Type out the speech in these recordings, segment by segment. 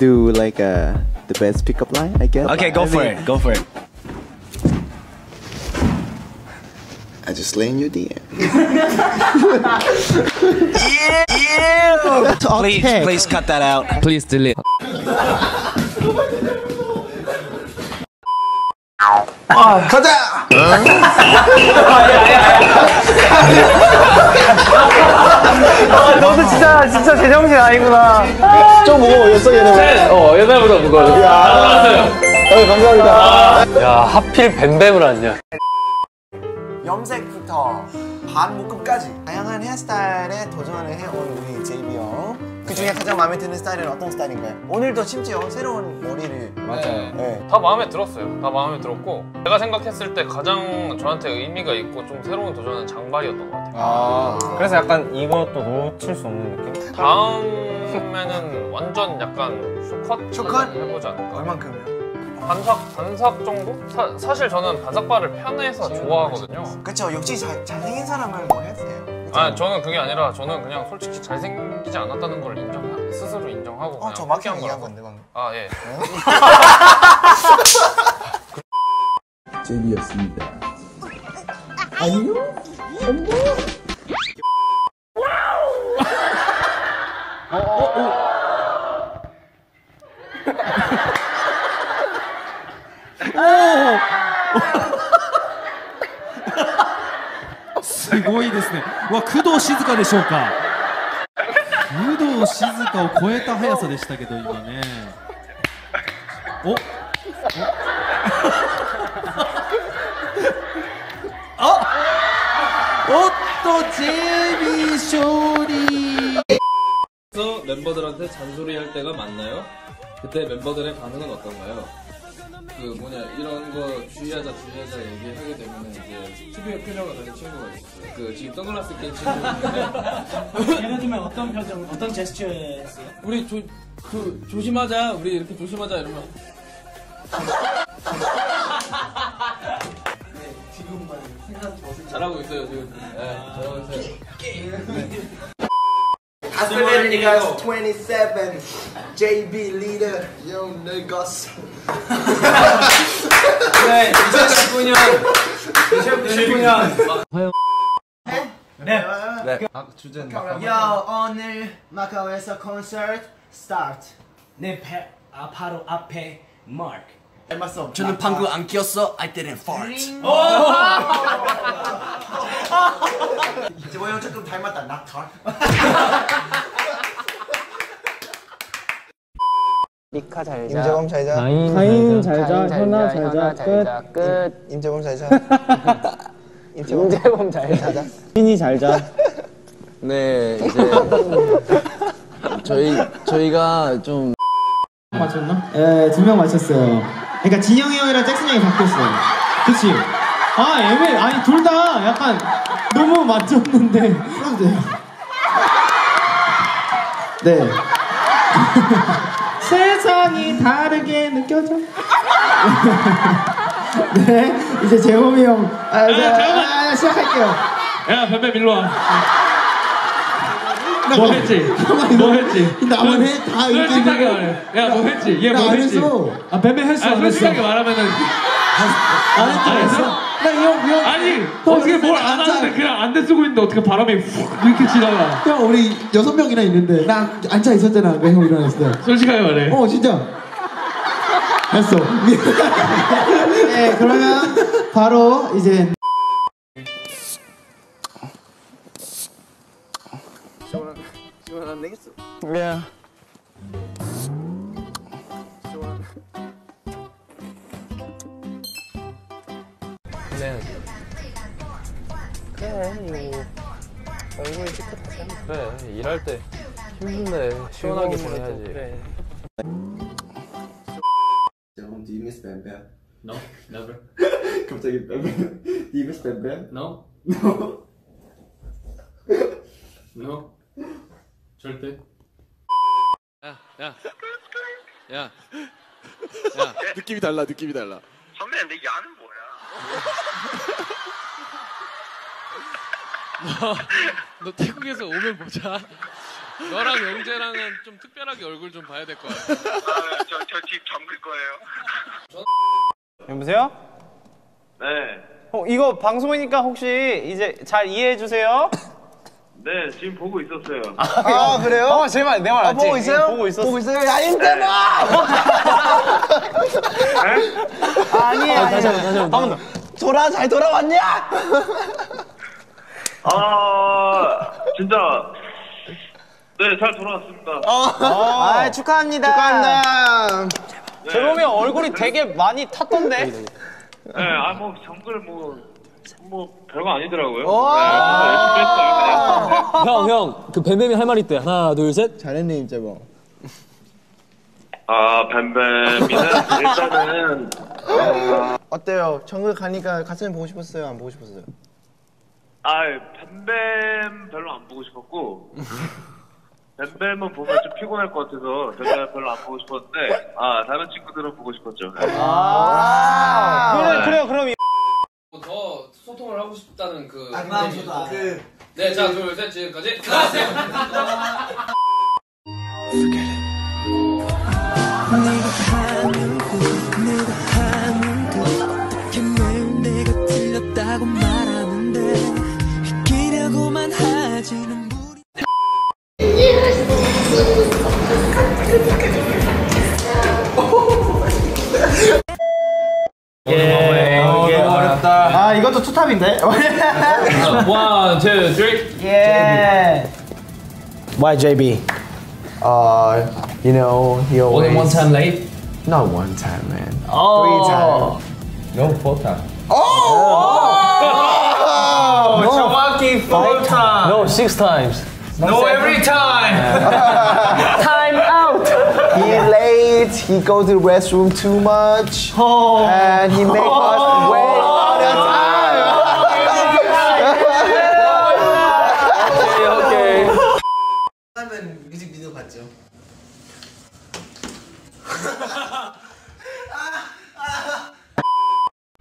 do like uh, the best pickup line, I guess. Okay, go I for mean, it. Go for it. I just lay in your DM. Please, please cut that out. Please delete. 너도 진짜 진짜 제정신 아니구나. 좀 무거워졌어 얘는. 어 옛날보다 무거워. 어, 감사합니다. 야 하필 뱀뱀을 왔냐. 염색부터 반 묶음까지 다양한 헤어스타일에 도전을 해온 우리 제이비 형. 그 중에 가장 마음에 드는 스타일은 어떤 스타일인가요? 오늘도 심지어 새로운 머리를 맞아요. 네. 다 마음에 들었어요. 다 마음에 들었고 제가 생각했을 때 가장 저한테 의미가 있고 좀 새로운 도전은 장발이었던 것 같아요. 그래서 약간 이것도 놓칠 수 없는 느낌? 다음에는 완전 약간 쇼컷 쇼컷? 해보지 않을까. 얼만큼이요? 반삭 반삭 정도? 사, 사실 저는 반삭발을 편해서 좋아하거든요. 그쵸 역시 잘, 잘생긴 사람은 뭐 해주세요. 그쵸? 아 저는 그게 아니라 저는 그냥 솔직히 잘생기지 않았다는 걸 인정 스스로 인정하고 어, 그냥 저 이해한 거라서. 건데 방금. 아 예. 제비였습니다. 어, すごいですね。うわ、工藤静香でしょうか。工藤静香を超えた速さでしたけど、今ね。お。お。あ。おっと、JB 勝利。 그래서 멤버들한테 잔소리 할 때가 많나요? 그때 멤버들의 반응은 어떤가요? 그 뭐냐 이런 거 주의하자 주의하자 얘기하게 되면 이제 특유의 표정을 가진 친구가 있었어요. 그 지금 선글라스 낀 친구. 예를 들면 어떤 표정, 어떤 제스처였어요? 우리 조, 그 조심하자. 우리 이렇게 조심하자 이러면 잘하고 있어요 지금. 네, 잘하고 있어요. 아스레니가 27 JB 리더 Yo. niggas 네, 2019년 2019년 아 주제는 Yo 오늘 마카오에서 콘서트 스타트 내 배, 아, 바로 앞에 마크. 닮았어 저는 방금 안 끼었어. I didn't fart. 이재호 형 조금 닮았다 낙타 리카 잘자. 임재범 잘자 가인 잘자. 현아 잘자. 끝. 끝. 임재범 잘자 임재범 잘자. 민이 잘자 네, 이제 저희 저희가 좀 맞췄나? 예, 두명 맞췄어요. 그러니까 진영이 형이랑 잭슨 형이 바뀌었어요. 그치? 아, 애매, 아니, 둘 다 약간 너무 맞췄는데. 풀어도 돼요. 네. 세상이 다르게 느껴져. 네, 이제 재범이 형. 아, 자, 아, 시작할게요. 야 뱀뱀 일로 와. 뭐 했지? 뭐 했지? 나만 해? 다 솔직하게 말해. 야 뭐 했지? 얘뭐 했지? 아, 뱀뱀 했어. 아 안 했어. 솔직하게 말하면은 안 했어? 나 형, 형. 아니 어떻게 뭘안 하는데 그냥 안대 쓰고 있는데 어떻게 바람이 훅 이렇게 지나가? 형 우리 여섯 명이나 있는데 나 앉아 있었잖아 그 형 일어났을 때. 솔직하게 말해. 어 진짜. 했어. 네 그러면 바로 이제 그래 일할 때 힘든데 시원하게 보내야지. Do you miss Bam Bam? No, never. 갑자기 Bam Bam. Do you miss Bam Bam? No, No. no. 절대. 야, 야, 야. 느낌이 달라. 느낌이 달라. 선배 내 야는 뭐야? 너 태국에서 오면 보자. 너랑 영재랑은 좀 특별하게 얼굴 좀 봐야 될 것 같아. 저집 잠글 거예요. 여보세요? 네. 어, 이거 방송이니까 혹시 이제 잘 이해해 주세요. 네, 지금 보고 있었어요. 아 그래요? 어, 제발 내말 아, 알지? 보고 있어요? 보고 있었어. 보고 있어요? 야 임대봐! 아니 아니 다시 한 번 다시 한 번 돌아 잘 돌아왔냐? 아, 진짜. 네, 잘 돌아왔습니다. 아 축하합니다. 축하합니다. 제롬이 형 얼굴이 되게 많이 탔던데? 네, 아, 뭐, 정글 뭐, 뭐, 별거 아니더라고요. 오! 네, 열심히 했어요. 그냥. 형, 형, 그 뱀뱀이 할 말 있대. 하나, 둘, 셋. 잘했네 임재범. 아, 뱀뱀이는 일단은, 어, 어때요? 정글 가니까 가슴이 보고 싶었어요? 안 보고 싶었어요? 아, 뱀뱀 별로 안 보고 싶었고, 뱀뱀은 보면 좀 피곤할 것 같아서 뱀뱀 별로 안 보고 싶었는데, 아, 다른 친구들은 보고 싶었죠. 아 그래, 그래요, 그럼 이- 더 소통을 하고 싶다는 그. 마음보다 그 네, 자, 둘, 셋, 지금까지. 가세요! 아 이것도 투탑인데? One, two, three. 예. Why JB? Uh, you know he always. Only one time late? Not one time, man. Three times. No, four time. 정확히 four time. No, six times. No, every time. Time He go to the restroom too much, and he make us wait all the time. 오케이. 하면 뮤직비디오 봤죠?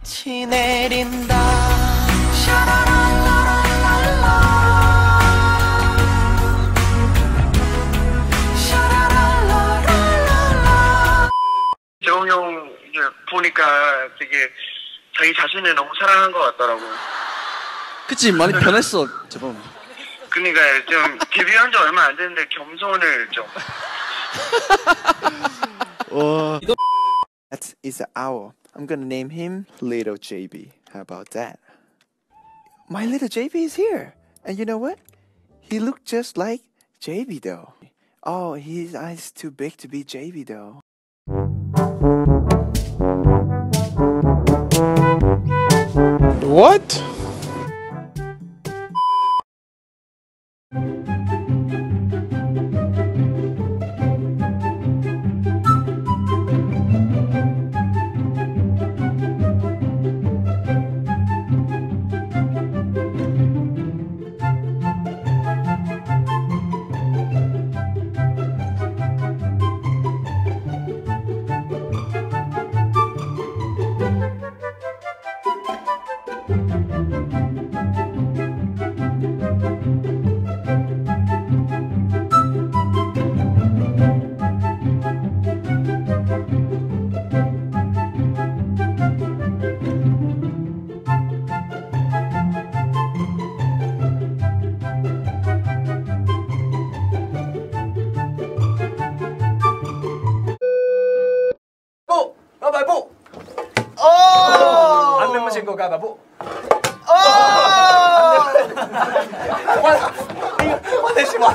치 내린다 보니까 되게 자기 자신을 너무 사랑한 것 같더라고. 그치 많이 변했어 제법. 그러니까 좀 데뷔한 지 얼마 안 됐는데 겸손을 좀. That is an owl. I'm gonna name him Little JB. How about that? My little JB is here. And you know what? He looked just like JB though. Oh, his eyes too big to be JB though. What? 화내지 마.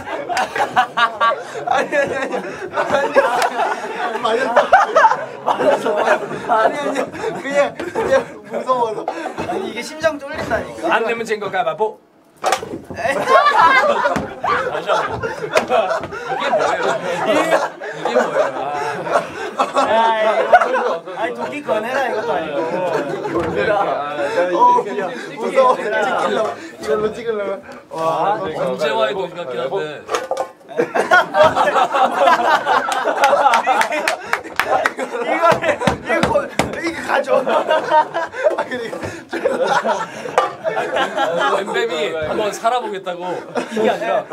아니 아니 아니 아니 맞았어 아니 아니 그냥 그냥 무서워서 아니 이게 심장 쫄린다니까 안 내면 진거 가바보. 아니 도끼 꺼내라 이것도 아니고 어 무서워 찍힐러 이걸로 찍으려면 와 언제와의 돈 같긴 한데. 이거 이거 가져 아 그리고 뱀뱀이 한번 살아보겠다고. 이게 아니라.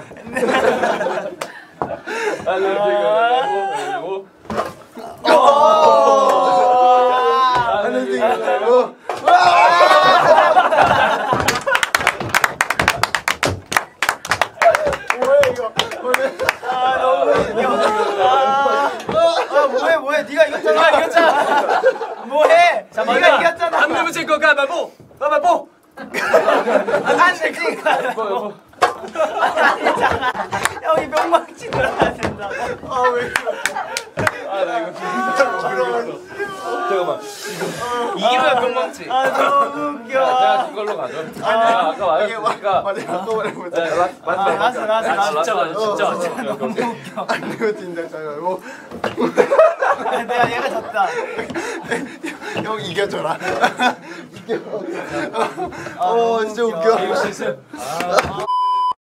그리고 네가 이겼잖아. 네가 이겼잖아. 뭐해? 자 네가 이겼잖아. 안 되면 질거 가위바위보. 가위바위보. 안 되지. 가위바위보. 형이 명망치 들어야 된다. 아왜 아나 이거 진짜 잠깐만 이기면 명망치. 아 너무 웃겨. 그걸로 가죠 아, 아까 말했으니까 맞아 아까 말해보자. 네, 라- 아, 라스 라스 아, 라스. 진짜 맞아, 진짜 어, 맞아. 어, 너무 웃겨. 안 되면 진짜 가위바위보. 내가 얘가 졌다. 형 이겨줘라. 이겨. 어 진짜 웃겨.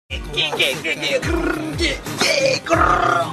끼끼끼끼 그르르 끼끼 그르르